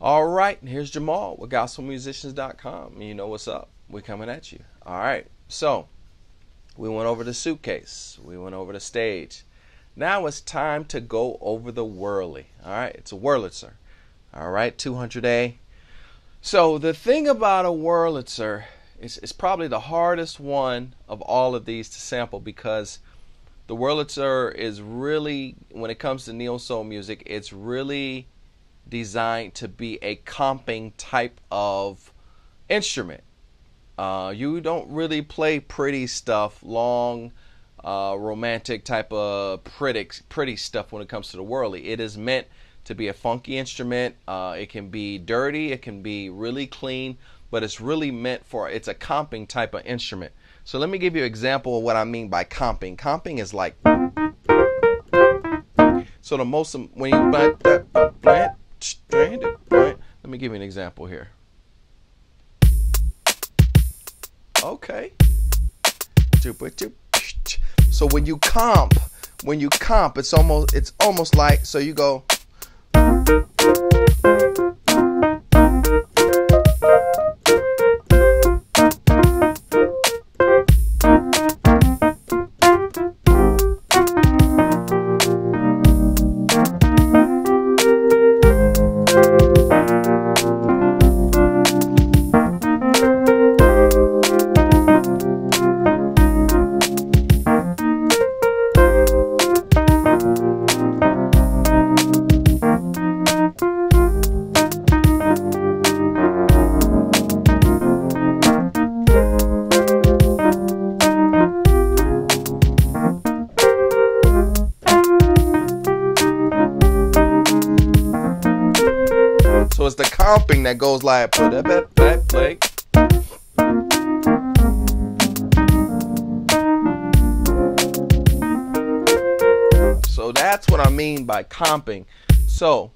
All right, here's Jamal with gospelmusicians.com. You know what's up. We're coming at you. All right, so we went over the suitcase, we went over the stage. Now it's time to go over the Wurli. All right, it's a Wurlitzer. All right, 200A. So the thing about a Wurlitzer is it's probably the hardest one of all of these to sample because the Wurlitzer is really, when it comes to neo soul music, it's really designed to be a comping type of instrument. Uh, you don't really play pretty stuff, long, uh, romantic type of pretty, pretty stuff when it comes to the Wurli. It is meant to be a funky instrument. Uh, it can be dirty, it can be really clean, but it's really meant for it's a comping type of instrument. So let me give you an example of what I mean by comping. Comping is like so the most when you give you an example here. Okay. So when you comp, when you comp, it's almost it's almost like so you go comping that goes like put up at that play. So that's what I mean by comping. So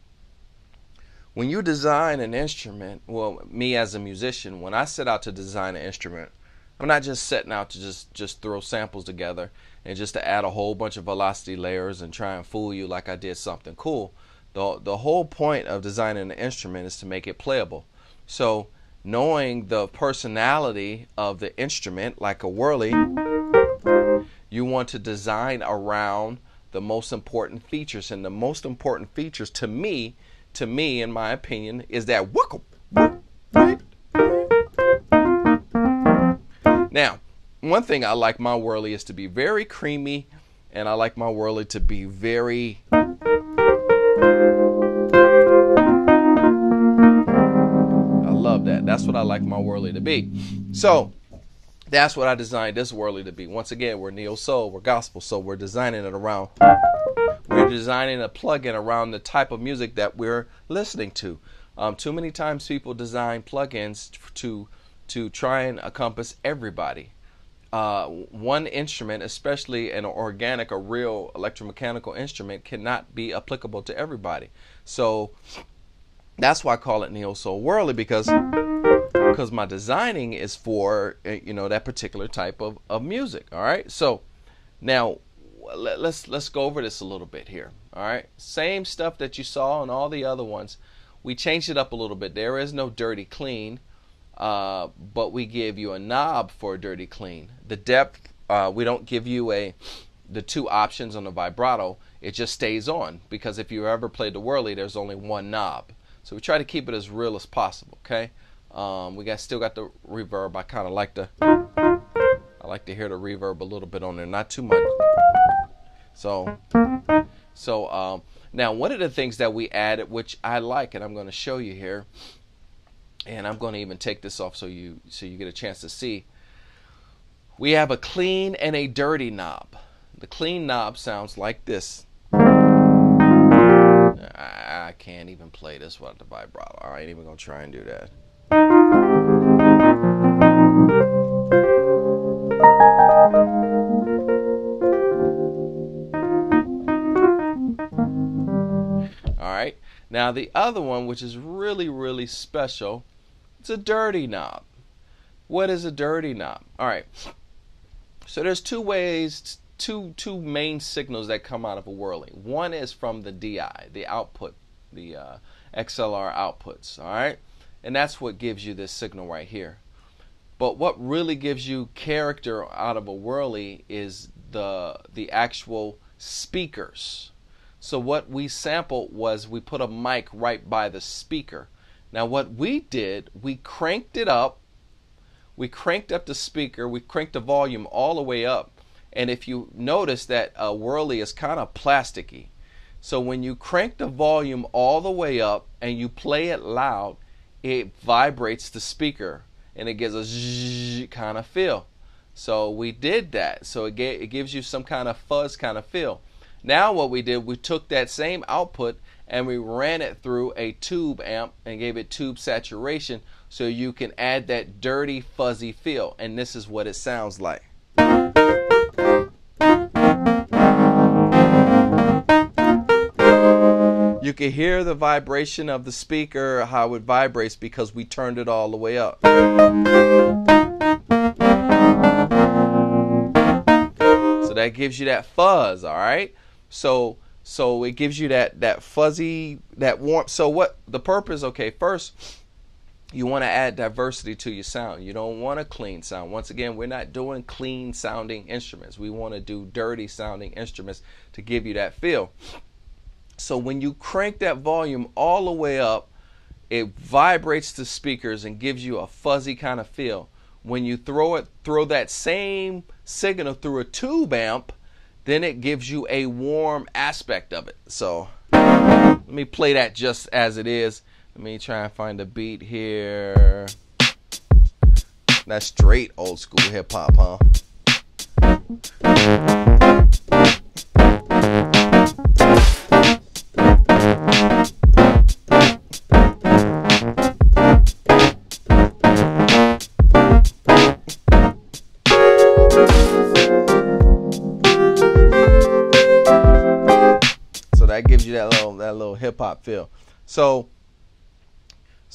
when you design an instrument, well, me as a musician, when I set out to design an instrument, I'm not just setting out to just just throw samples together and just to add a whole bunch of velocity layers and try and fool you like I did something cool. The, the whole point of designing an instrument is to make it playable. So, knowing the personality of the instrument, like a Wurli, you want to design around the most important features. And the most important features to me, to me, in my opinion, is that wiggle. Now, one thing I like my Wurli is to be very creamy, and I like my Wurli to be very what I like my Wurli to be. So that's what I designed this Wurli to be. Once again, we're neo soul, we're gospel, so we're designing it around. We're designing a plugin around the type of music that we're listening to. Um, too many times people design plugins to to try and encompass everybody. Uh, one instrument, especially an organic, a real electromechanical instrument, cannot be applicable to everybody. So that's why I call it neo soul Wurli because because my designing is for eh, you know that particular type of, of music. All right, so now let, let's let's go over this a little bit here. All right, same stuff that you saw on all the other ones. We changed it up a little bit. There is no dirty clean, uh, but we give you a knob for a dirty clean. The depth uh, we don't give you a the two options on the vibrato. It just stays on because if you ever played the Wurli, there's only one knob. So we try to keep it as real as possible. Okay. Um, we got still got the reverb. I kind of like to I like to hear the reverb a little bit on there, not too much. So so um, now one of the things that we added, which I like, and I'm going to show you here, and I'm going to even take this off so you so you get a chance to see. We have a clean and a dirty knob. The clean knob sounds like this. I can't even play this without the vibrato. I ain't even gonna try and do that. All right. Now the other one, which is really, really special, it's a dirty knob. What is a dirty knob? All right. So there's two ways two two main signals that come out of a Wurli. One is from the DI, the output, the uh, XLR outputs. All right, and that's what gives you this signal right here. But what really gives you character out of a Wurli is the the actual speakers. So what we sampled was we put a mic right by the speaker. Now what we did, we cranked it up. We cranked up the speaker. We cranked the volume all the way up. And if you notice that uh, a Wurli is kind of plasticky. So when you crank the volume all the way up and you play it loud, it vibrates the speaker and it gives a zzz kind of feel. So we did that. So it, it gives you some kind of fuzz kind of feel. Now what we did, we took that same output and we ran it through a tube amp and gave it tube saturation so you can add that dirty fuzzy feel. And this is what it sounds like. You can hear the vibration of the speaker, how it vibrates because we turned it all the way up. So that gives you that fuzz, all right? So so it gives you that that fuzzy, that warmth. So what the purpose, okay, first you want to add diversity to your sound. You don't want a clean sound. Once again, we're not doing clean sounding instruments. We want to do dirty sounding instruments to give you that feel. So when you crank that volume all the way up, it vibrates the speakers and gives you a fuzzy kind of feel. When you throw it throw that same signal through a tube amp, then it gives you a warm aspect of it. So let me play that just as it is. Let me try and find a beat here. That's straight old school hip hop, huh?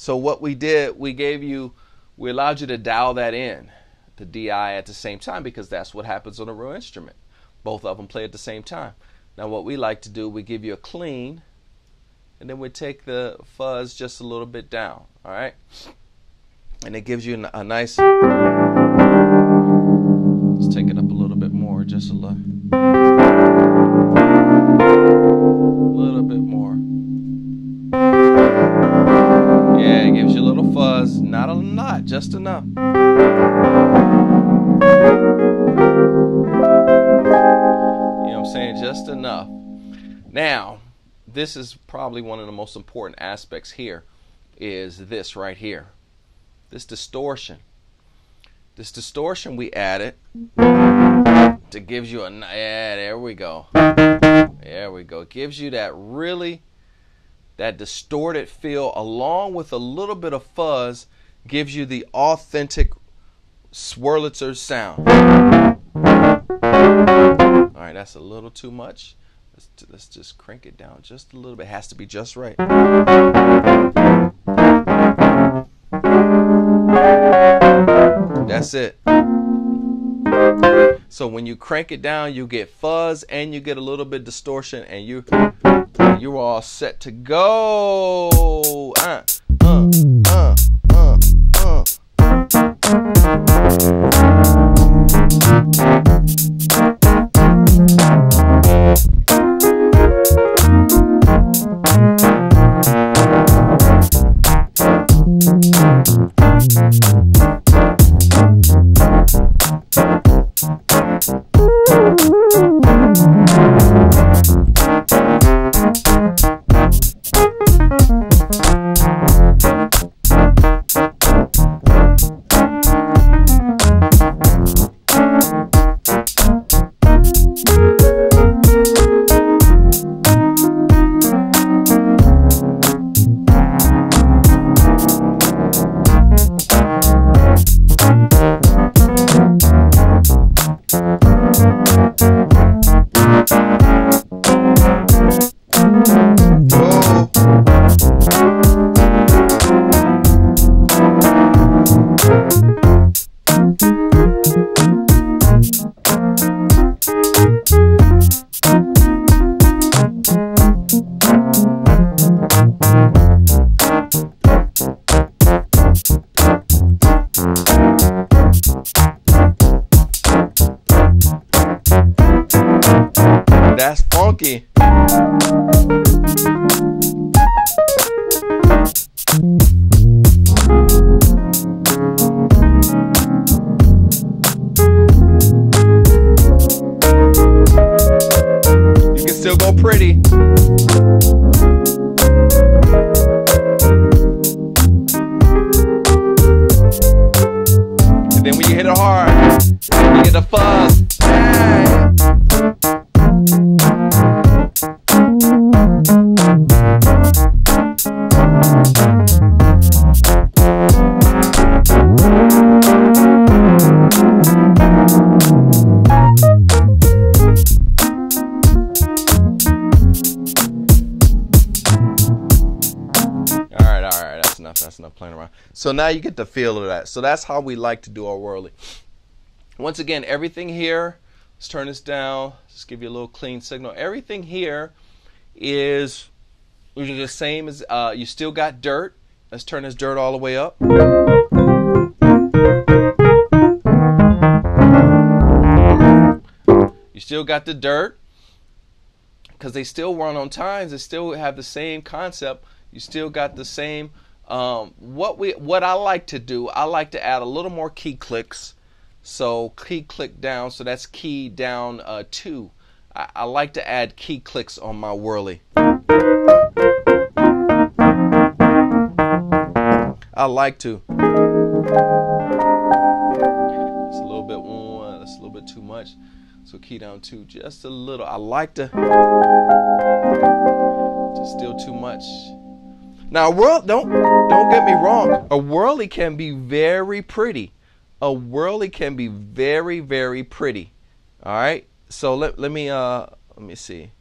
So what we did, we gave you we allowed you to dial that in, the DI at the same time because that's what happens on a real instrument. Both of them play at the same time. Now what we like to do, we give you a clean and then we take the fuzz just a little bit down, all right? And it gives you a nice Let's take it up a little bit more, just a little Not a lot, just enough. You know what I'm saying? Just enough. Now, this is probably one of the most important aspects here is this right here. This distortion. This distortion we added to gives you a yeah, there we go. There we go. It gives you that really that distorted feel along with a little bit of fuzz gives you the authentic Wurlitzer sound. All right, that's a little too much. Let's, let's just crank it down just a little bit. It has to be just right. That's it. So when you crank it down, you get fuzz and you get a little bit distortion, and you you're all set to go. Uh, uh, funky. So now you get the feel of that. So that's how we like to do our Wurli. Once again, everything here. Let's turn this down. Just give you a little clean signal. Everything here is the same as uh, you still got dirt. Let's turn this dirt all the way up. You still got the dirt because they still run on times. They still have the same concept. You still got the same. Um, what we what I like to do, I like to add a little more key clicks. So key click down. So that's key down uh, two. I, I like to add key clicks on my Wurli. I like to. It's a little bit one. That's a little bit too much. So key down two, just a little. I like to. Just still too much. Now, whirl, don't don't get me wrong. A Wurli can be very pretty. A Wurli can be very very pretty. All right. So let let me uh let me see.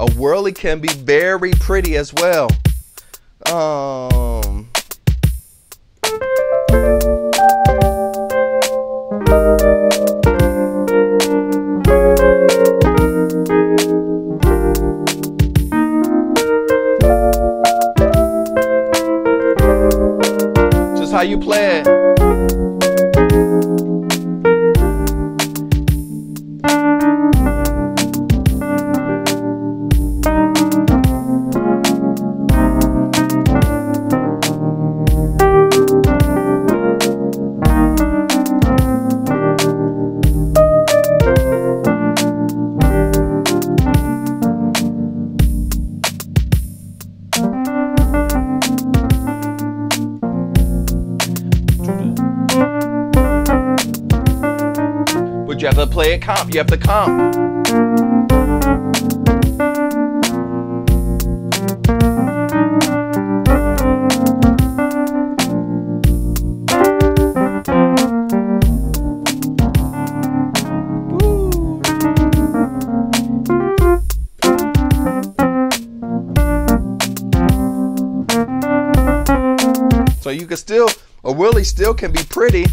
A Wurli can be very pretty as well. Um. How you play it. But you have to play a comp. You have to comp. So you can still, a Wurli still can be pretty.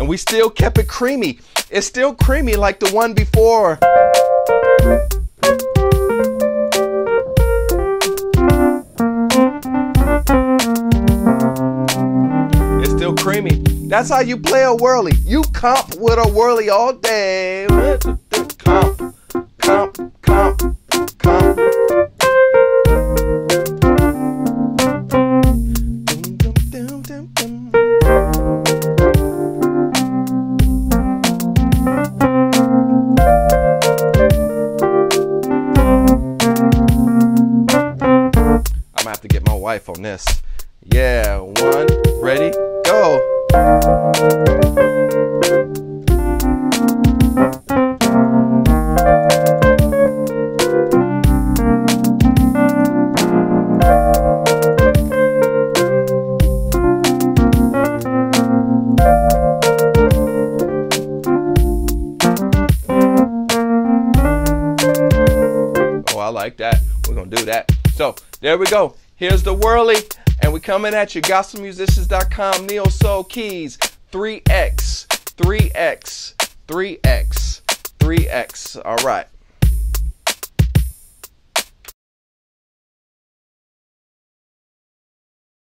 And we still kept it creamy. It's still creamy like the one before. It's still creamy. That's how you play a Wurli. You comp with a Wurli all day. on this. Yeah, one, ready, go. Oh, I like that. We're gonna do that. So there we go. Here's the Wurli, and we coming at you. GospelMusicians.com. Neo Soul Keys. 3x, 3x, 3x, 3x. All right.